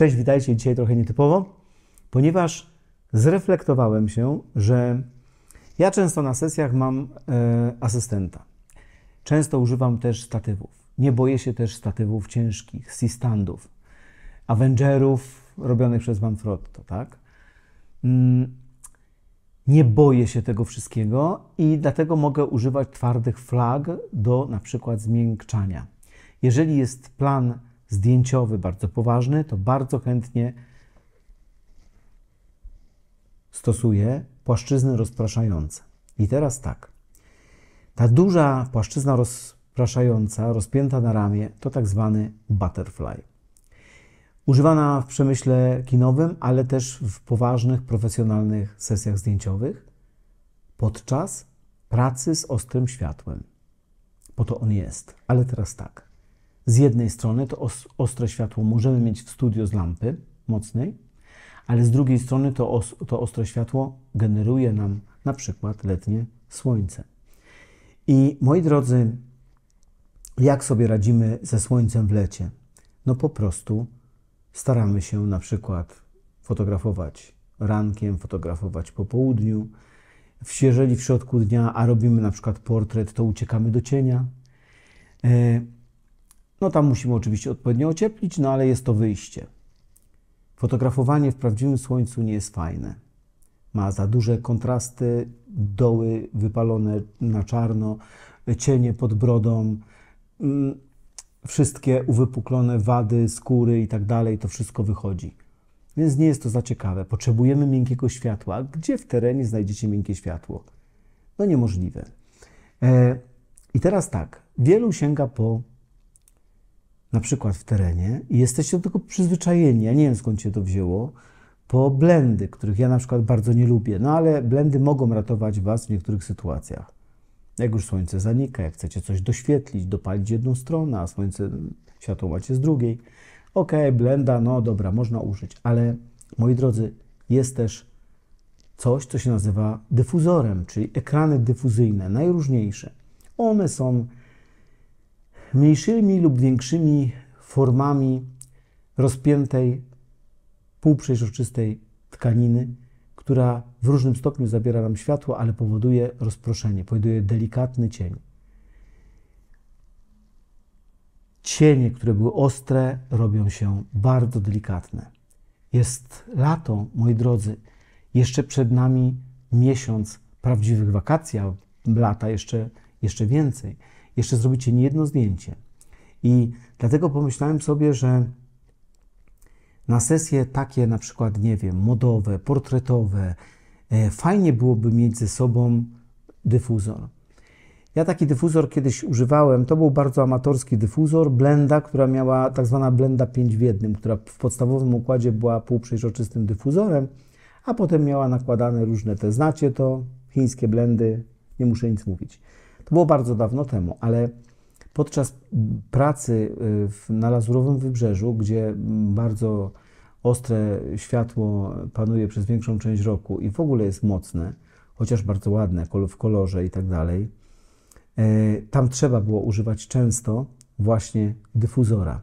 Cześć, witajcie dzisiaj trochę nietypowo, ponieważ zreflektowałem się, że ja często na sesjach mam e, asystenta. Często używam też statywów. Nie boję się też statywów ciężkich, C-standów, Avengerów robionych przez Manfrotto, tak? Mm, nie boję się tego wszystkiego i dlatego mogę używać twardych flag do na przykład zmiękczania. Jeżeli jest plan zdjęciowy bardzo poważny, to bardzo chętnie stosuję płaszczyzny rozpraszające. I teraz tak. Ta duża płaszczyzna rozpraszająca, rozpięta na ramię, to tak zwany butterfly. Używana w przemyśle kinowym, ale też w poważnych, profesjonalnych sesjach zdjęciowych podczas pracy z ostrym światłem. Po to on jest. Ale teraz tak. Z jednej strony to ostre światło możemy mieć w studio z lampy mocnej, ale z drugiej strony to, os to ostre światło generuje nam na przykład letnie słońce. I moi drodzy, jak sobie radzimy ze słońcem w lecie? No po prostu staramy się na przykład fotografować rankiem, fotografować po południu. Jeżeli w środku dnia, a robimy na przykład portret, to uciekamy do cienia. No tam musimy oczywiście odpowiednio ocieplić, no ale jest to wyjście. Fotografowanie w prawdziwym słońcu nie jest fajne. Ma za duże kontrasty, doły wypalone na czarno, cienie pod brodą, mm, wszystkie uwypuklone wady skóry i tak dalej, to wszystko wychodzi. Więc nie jest to za ciekawe. Potrzebujemy miękkiego światła. Gdzie w terenie znajdziecie miękkie światło? No niemożliwe. E, I teraz tak, wielu sięga po na przykład w terenie i jesteście do tego przyzwyczajeni, ja nie wiem skąd się to wzięło, po blendy, których ja na przykład bardzo nie lubię, no ale blendy mogą ratować Was w niektórych sytuacjach. Jak już słońce zanika, jak chcecie coś doświetlić, dopalić jedną stronę, a słońce, światło macie z drugiej, ok, blenda, no dobra, można użyć, ale moi drodzy, jest też coś, co się nazywa dyfuzorem, czyli ekrany dyfuzyjne, najróżniejsze. One są mniejszymi lub większymi formami rozpiętej, półprzeźroczystej tkaniny, która w różnym stopniu zabiera nam światło, ale powoduje rozproszenie, powoduje delikatny cień. Cienie, które były ostre, robią się bardzo delikatne. Jest lato, moi drodzy, jeszcze przed nami miesiąc prawdziwych wakacji, a lata jeszcze, jeszcze więcej jeszcze zrobicie niejedno zdjęcie. I dlatego pomyślałem sobie, że na sesje takie na przykład, nie wiem, modowe, portretowe, e, fajnie byłoby mieć ze sobą dyfuzor. Ja taki dyfuzor kiedyś używałem, to był bardzo amatorski dyfuzor, blenda, która miała tak zwana blenda 5 w jednym, która w podstawowym układzie była półprzejrzystym dyfuzorem, a potem miała nakładane różne te, znacie to, chińskie blendy, nie muszę nic mówić. To było bardzo dawno temu, ale podczas pracy y, na Lazurowym Wybrzeżu, gdzie bardzo ostre światło panuje przez większą część roku i w ogóle jest mocne, chociaż bardzo ładne w kolorze i tak dalej, e, tam trzeba było używać często właśnie dyfuzora.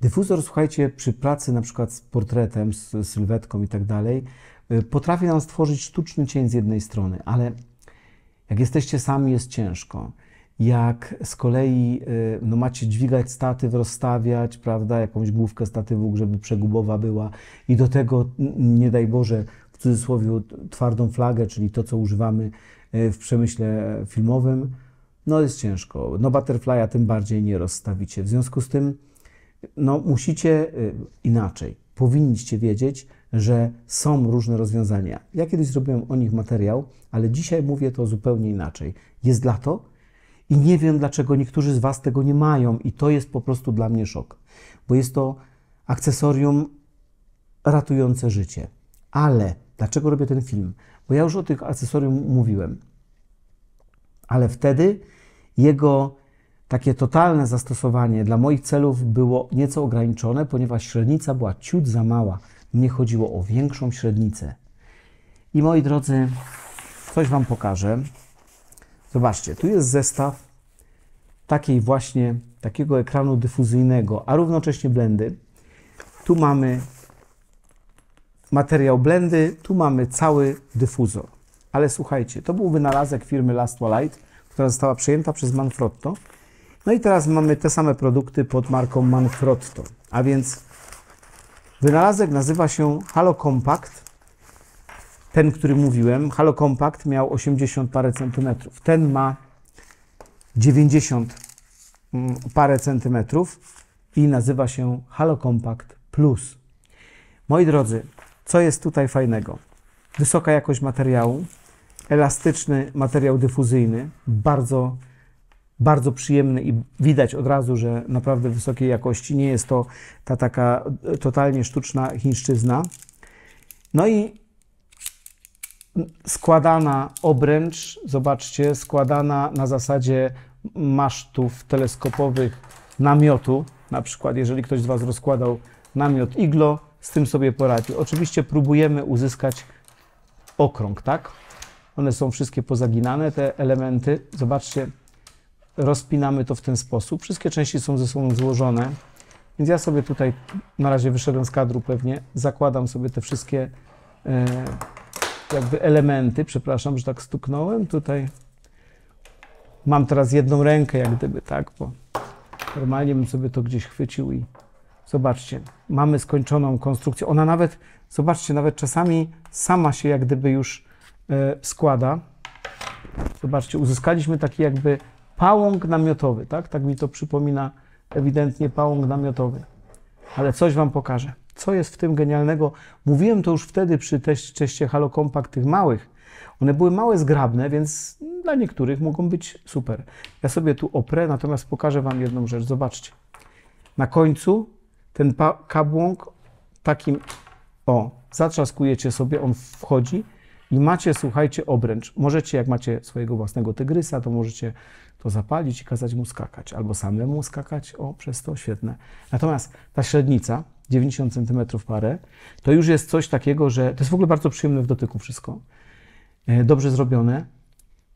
Dyfuzor, słuchajcie, przy pracy na przykład z portretem, z sylwetką i tak dalej, y, potrafi nam stworzyć sztuczny cień z jednej strony, ale jak jesteście sami, jest ciężko. Jak z kolei y, no, macie dźwigać statyw, rozstawiać, prawda, jakąś główkę statywu, żeby przegubowa była i do tego, nie daj Boże, w cudzysłowie twardą flagę, czyli to, co używamy y, w przemyśle filmowym, no jest ciężko. No butterfly'a tym bardziej nie rozstawicie. W związku z tym, no musicie y, inaczej. Powinniście wiedzieć, że są różne rozwiązania. Ja kiedyś zrobiłem o nich materiał, ale dzisiaj mówię to zupełnie inaczej. Jest lato i nie wiem, dlaczego niektórzy z Was tego nie mają, i to jest po prostu dla mnie szok, bo jest to akcesorium ratujące życie. Ale dlaczego robię ten film? Bo ja już o tych akcesorium mówiłem, ale wtedy jego takie totalne zastosowanie dla moich celów było nieco ograniczone, ponieważ średnica była ciut za mała. Mnie chodziło o większą średnicę. I moi drodzy, coś Wam pokażę. Zobaczcie, tu jest zestaw takiej właśnie, takiego ekranu dyfuzyjnego, a równocześnie blendy. Tu mamy materiał blendy, tu mamy cały dyfuzor. Ale słuchajcie, to był wynalazek firmy Lastwalight, która została przejęta przez Manfrotto. No i teraz mamy te same produkty pod marką Manfrotto. A więc wynalazek nazywa się Halo Compact. Ten, który mówiłem, Halo Compact miał 80 parę centymetrów. Ten ma 90 mm, parę centymetrów i nazywa się Halo Compact Plus. Moi drodzy, co jest tutaj fajnego? Wysoka jakość materiału, elastyczny materiał dyfuzyjny, bardzo, bardzo przyjemny i widać od razu, że naprawdę wysokiej jakości. Nie jest to ta taka totalnie sztuczna chińszczyzna. No i składana obręcz, zobaczcie, składana na zasadzie masztów teleskopowych namiotu. Na przykład, jeżeli ktoś z Was rozkładał namiot iglo, z tym sobie poradzi. Oczywiście próbujemy uzyskać okrąg, tak? One są wszystkie pozaginane, te elementy. Zobaczcie, rozpinamy to w ten sposób. Wszystkie części są ze sobą złożone. Więc ja sobie tutaj, na razie wyszedłem z kadru pewnie, zakładam sobie te wszystkie e, jakby elementy. Przepraszam, że tak stuknąłem. Tutaj mam teraz jedną rękę, jak gdyby, tak? Bo normalnie bym sobie to gdzieś chwycił i zobaczcie, mamy skończoną konstrukcję. Ona nawet, zobaczcie, nawet czasami sama się jak gdyby już E, składa. Zobaczcie, uzyskaliśmy taki jakby pałąk namiotowy, tak? Tak mi to przypomina ewidentnie pałąk namiotowy. Ale coś Wam pokażę. Co jest w tym genialnego? Mówiłem to już wtedy przy teście, teście Halo tych małych. One były małe, zgrabne, więc dla niektórych mogą być super. Ja sobie tu oprę, natomiast pokażę Wam jedną rzecz. Zobaczcie. Na końcu ten kabłąk takim, o, zatrzaskujecie sobie, on wchodzi i macie, słuchajcie, obręcz. Możecie, jak macie swojego własnego tygrysa, to możecie to zapalić i kazać mu skakać, albo samemu skakać, o, przez to świetne. Natomiast ta średnica, 90 cm parę, to już jest coś takiego, że to jest w ogóle bardzo przyjemne w dotyku wszystko. E, dobrze zrobione,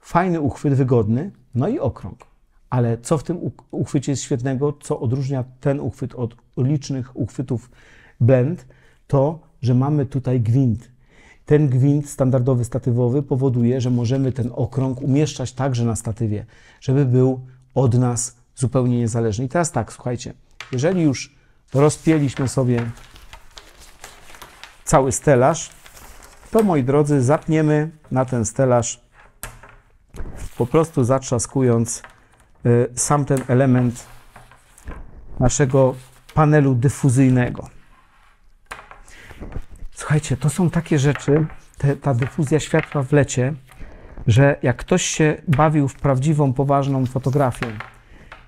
fajny uchwyt, wygodny, no i okrąg. Ale co w tym uchwycie jest świetnego, co odróżnia ten uchwyt od licznych uchwytów blend, to, że mamy tutaj gwint. Ten gwint standardowy statywowy powoduje, że możemy ten okrąg umieszczać także na statywie, żeby był od nas zupełnie niezależny. I teraz tak, słuchajcie, jeżeli już rozpięliśmy sobie cały stelaż, to moi drodzy, zapniemy na ten stelaż po prostu zatrzaskując y, sam ten element naszego panelu dyfuzyjnego. Słuchajcie, to są takie rzeczy, te, ta dyfuzja światła w lecie, że jak ktoś się bawił w prawdziwą, poważną fotografię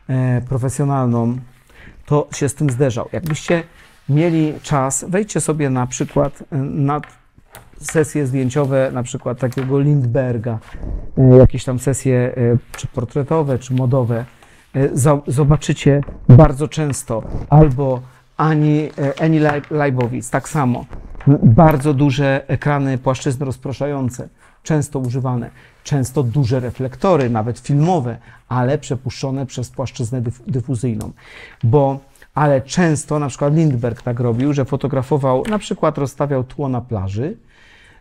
e, profesjonalną, to się z tym zderzał. Jakbyście mieli czas, wejdźcie sobie na przykład e, na sesje zdjęciowe, na przykład takiego Lindberga, e, jakieś tam sesje e, czy portretowe, czy modowe, zobaczycie bardzo często albo ani Ani Leibowitz, tak samo bardzo duże ekrany płaszczyzny rozpraszające, często używane, często duże reflektory, nawet filmowe, ale przepuszczone przez płaszczyznę dyf dyfuzyjną. Bo, ale często, na przykład Lindbergh tak robił, że fotografował, na przykład rozstawiał tło na plaży,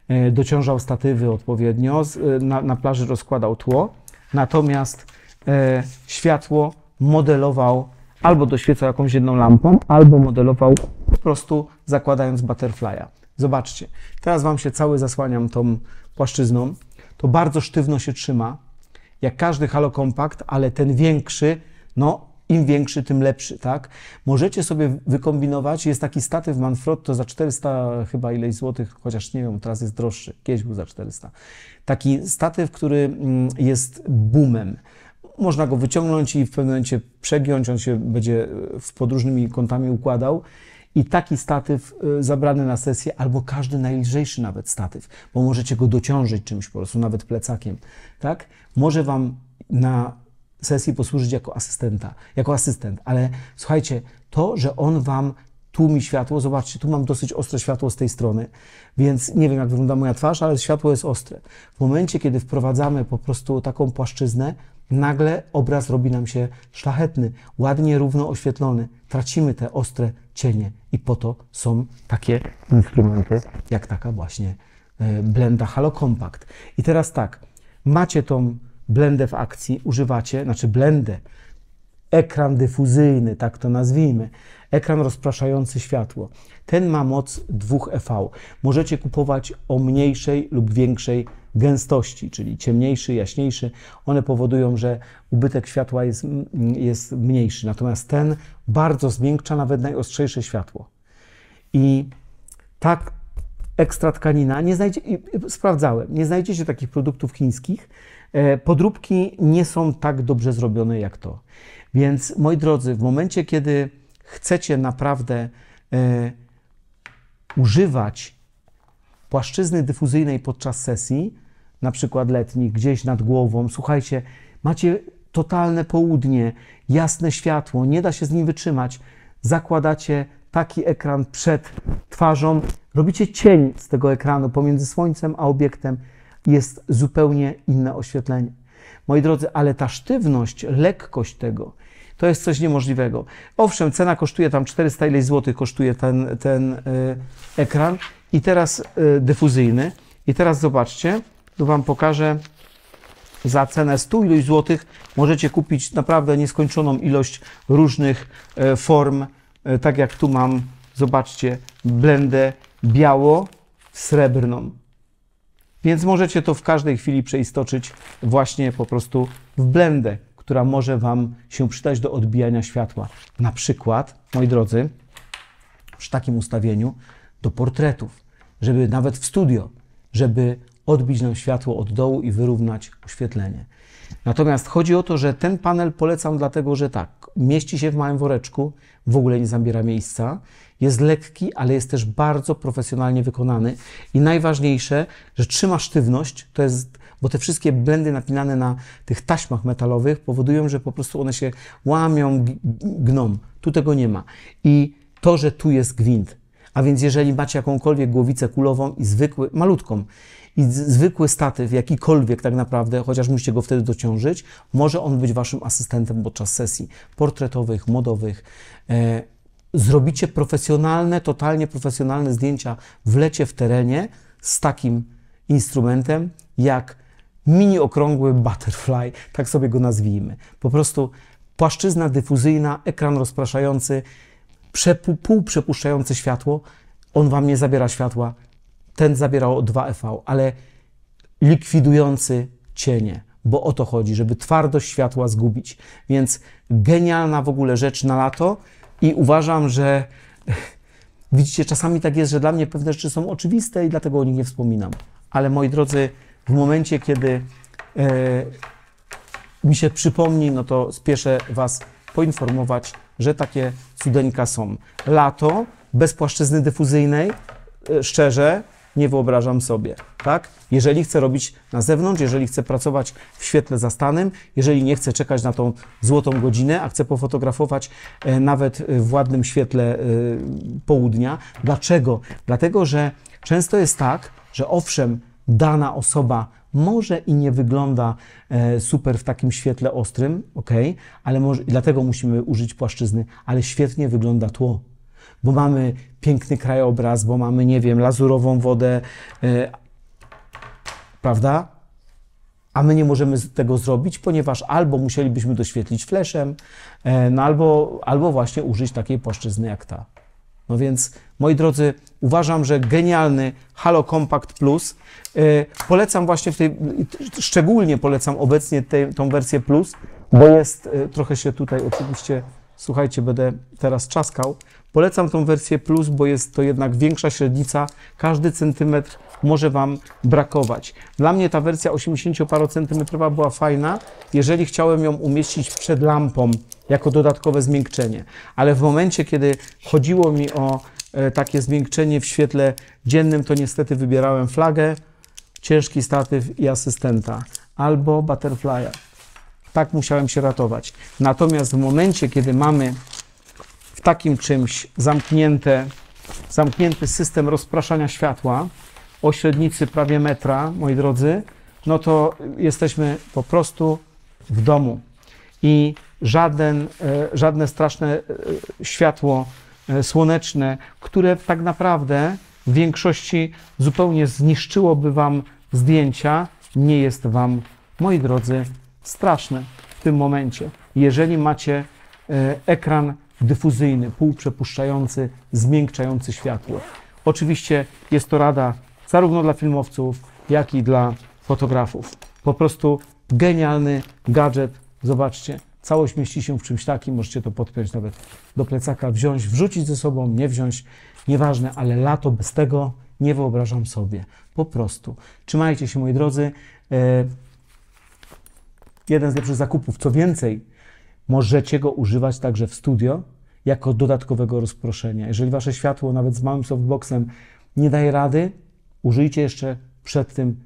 e, dociążał statywy odpowiednio, e, na, na plaży rozkładał tło, natomiast e, światło modelował albo doświecał jakąś jedną lampą, albo modelował po prostu zakładając butterfly'a. Zobaczcie, teraz Wam się cały zasłaniam tą płaszczyzną. To bardzo sztywno się trzyma, jak każdy Halo Compact, ale ten większy, no im większy, tym lepszy, tak? Możecie sobie wykombinować, jest taki statyw Manfrotto za 400 chyba ileś złotych, chociaż nie wiem, teraz jest droższy, kiedyś był za 400. Taki statyw, który mm, jest boomem można go wyciągnąć i w pewnym momencie przegiąć, on się będzie w podróżnymi kątami układał. I taki statyw y, zabrany na sesję, albo każdy najlżejszy nawet statyw, bo możecie go dociążyć czymś po prostu, nawet plecakiem, tak? Może Wam na sesji posłużyć jako asystenta, jako asystent, ale słuchajcie, to, że on Wam tłumi światło. Zobaczcie, tu mam dosyć ostre światło z tej strony, więc nie wiem, jak wygląda moja twarz, ale światło jest ostre. W momencie, kiedy wprowadzamy po prostu taką płaszczyznę, nagle obraz robi nam się szlachetny, ładnie, równo oświetlony. Tracimy te ostre cienie i po to są takie instrumenty, jak taka właśnie e, blenda Halo Compact. I teraz tak, macie tą blendę w akcji, używacie, znaczy blendę, ekran dyfuzyjny, tak to nazwijmy, ekran rozpraszający światło. Ten ma moc 2 EV. Możecie kupować o mniejszej lub większej gęstości, czyli ciemniejszy, jaśniejszy. One powodują, że ubytek światła jest, jest mniejszy. Natomiast ten bardzo zmiękcza nawet najostrzejsze światło. I tak ekstra tkanina, nie znajdzie, sprawdzałem, nie znajdziecie takich produktów chińskich. E, podróbki nie są tak dobrze zrobione jak to. Więc moi drodzy, w momencie, kiedy chcecie naprawdę e, używać płaszczyzny dyfuzyjnej podczas sesji, na przykład letnich, gdzieś nad głową, słuchajcie, macie totalne południe, jasne światło, nie da się z nim wytrzymać, zakładacie taki ekran przed twarzą, robicie cień z tego ekranu pomiędzy słońcem a obiektem, jest zupełnie inne oświetlenie. Moi drodzy, ale ta sztywność, lekkość tego, to jest coś niemożliwego. Owszem, cena kosztuje tam 400 ileś złotych, kosztuje ten, ten y, ekran i teraz y, dyfuzyjny. I teraz zobaczcie, tu Wam pokażę, za cenę 100 ilość złotych możecie kupić naprawdę nieskończoną ilość różnych y, form, y, tak jak tu mam, zobaczcie, blendę biało-srebrną. Więc możecie to w każdej chwili przeistoczyć właśnie po prostu w blendę która może Wam się przydać do odbijania światła. Na przykład, moi drodzy, przy takim ustawieniu do portretów, żeby nawet w studio, żeby odbić nam światło od dołu i wyrównać oświetlenie. Natomiast chodzi o to, że ten panel polecam dlatego, że tak, mieści się w małym woreczku, w ogóle nie zabiera miejsca, jest lekki, ale jest też bardzo profesjonalnie wykonany i najważniejsze, że trzyma sztywność, to jest bo te wszystkie blendy napinane na tych taśmach metalowych powodują, że po prostu one się łamią, gną. Tu tego nie ma. I to, że tu jest gwint, a więc jeżeli macie jakąkolwiek głowicę kulową i zwykły, malutką, i zwykły statyw, jakikolwiek tak naprawdę, chociaż musicie go wtedy dociążyć, może on być waszym asystentem podczas sesji portretowych, modowych. E, zrobicie profesjonalne, totalnie profesjonalne zdjęcia w lecie, w terenie z takim instrumentem, jak mini okrągły butterfly, tak sobie go nazwijmy. Po prostu płaszczyzna dyfuzyjna, ekran rozpraszający, przepu, półprzepuszczający światło. On Wam nie zabiera światła, ten zabierał 2 EV, ale likwidujący cienie, bo o to chodzi, żeby twardość światła zgubić. Więc genialna w ogóle rzecz na lato i uważam, że widzicie, czasami tak jest, że dla mnie pewne rzeczy są oczywiste i dlatego o nich nie wspominam. Ale moi drodzy, w momencie, kiedy e, mi się przypomni, no to spieszę Was poinformować, że takie cudeńka są. Lato bez płaszczyzny dyfuzyjnej, e, szczerze, nie wyobrażam sobie, tak? Jeżeli chcę robić na zewnątrz, jeżeli chcę pracować w świetle zastanym, jeżeli nie chcę czekać na tą złotą godzinę, a chcę pofotografować e, nawet w ładnym świetle e, południa. Dlaczego? Dlatego, że często jest tak, że owszem, dana osoba może i nie wygląda e, super w takim świetle ostrym, ok, ale może, dlatego musimy użyć płaszczyzny, ale świetnie wygląda tło, bo mamy piękny krajobraz, bo mamy, nie wiem, lazurową wodę, e, prawda? A my nie możemy tego zrobić, ponieważ albo musielibyśmy doświetlić fleszem, e, no albo, albo właśnie użyć takiej płaszczyzny jak ta. No więc, moi drodzy, uważam, że genialny Halo Compact Plus. Yy, polecam właśnie w tej, szczególnie polecam obecnie tej, tą wersję Plus, bo jest, yy, trochę się tutaj oczywiście, słuchajcie, będę teraz czaskał. Polecam tą wersję Plus, bo jest to jednak większa średnica. Każdy centymetr może Wam brakować. Dla mnie ta wersja 80-parocentymetrowa była fajna, jeżeli chciałem ją umieścić przed lampą, jako dodatkowe zmiękczenie. Ale w momencie, kiedy chodziło mi o e, takie zmiękczenie w świetle dziennym, to niestety wybierałem flagę, ciężki statyw i asystenta albo butterfly'a. Tak musiałem się ratować. Natomiast w momencie, kiedy mamy w takim czymś zamknięte, zamknięty system rozpraszania światła o średnicy prawie metra, moi drodzy, no to jesteśmy po prostu w domu i żaden, e, żadne straszne e, światło e, słoneczne, które tak naprawdę w większości zupełnie zniszczyłoby Wam zdjęcia, nie jest Wam, moi drodzy, straszne w tym momencie. Jeżeli macie ekran dyfuzyjny, półprzepuszczający, zmiękczający światło. Oczywiście jest to rada zarówno dla filmowców, jak i dla fotografów. Po prostu genialny gadżet. Zobaczcie, całość mieści się w czymś takim, możecie to podpiąć nawet do plecaka, wziąć, wrzucić ze sobą, nie wziąć, nieważne, ale lato bez tego nie wyobrażam sobie. Po prostu. Trzymajcie się, moi drodzy. Jeden z lepszych zakupów. Co więcej, możecie go używać także w studio jako dodatkowego rozproszenia. Jeżeli wasze światło nawet z małym softboxem nie daje rady, użyjcie jeszcze przed tym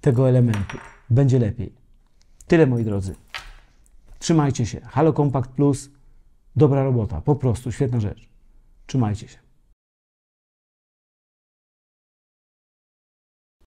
tego elementu. Będzie lepiej. Tyle, moi drodzy. Trzymajcie się. Halo Compact Plus, dobra robota. Po prostu świetna rzecz. Trzymajcie się.